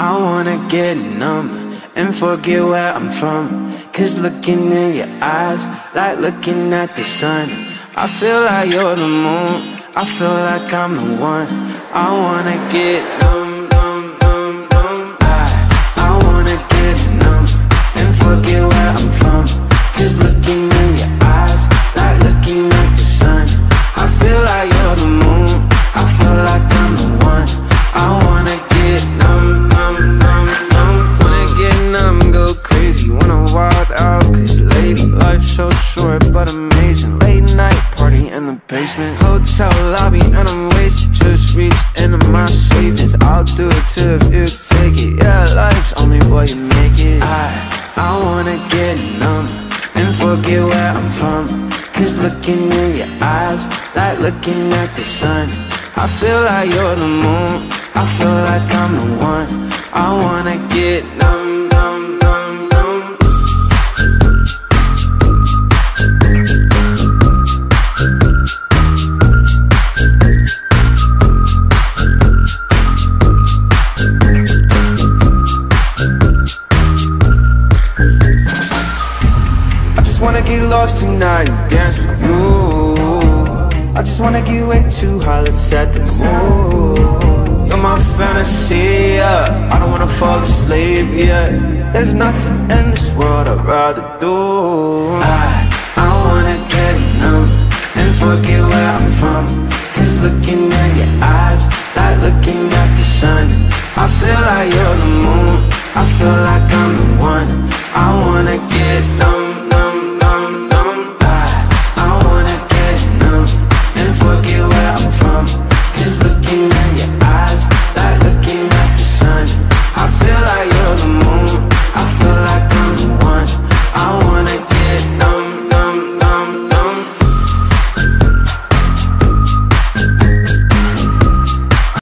I wanna get numb and forget where I'm from. Cause looking in your eyes, like looking at the sun. I feel like you're the moon, I feel like I'm the one. I wanna get numb, short but amazing. Late night party in the basement, hotel lobby, and I'm wasted. Just reached into my savings. I'll do it too if you take it. Yeah, life's only what you make it. I, I wanna get numb and forget where I'm from. Cause looking in your eyes, like looking at the sun. I feel like you're the moon, I feel like I'm the one. I wanna get numb, I just wanna get lost tonight and dance with you. I just wanna get way too high, let's set the mood. You're my fantasy, yeah. I don't wanna fall asleep, yeah. There's nothing in this world I'd rather do. I, I wanna get numb and forget where I'm from. Cause looking at your eyes, like looking at the sun. I feel like you're the moon, I feel like I'm the one. I wanna get numb,